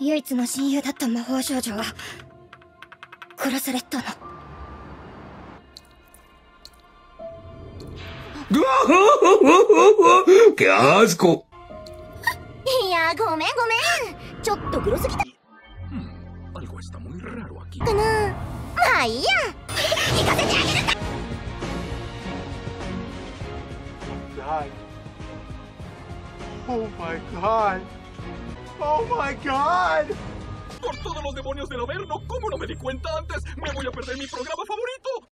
唯一の親友だった魔法少女は殺されたの ¡Qué asco! いやごめんごめんちょっとグロすぎた Algo está muy raro aquí. かなまあいいや行かせてあげるか God. Oh my god. Oh my god. ¡Por todos los demonios del Averno! ¿Cómo no me di cuenta antes? ¡Me voy a perder mi programa favorito!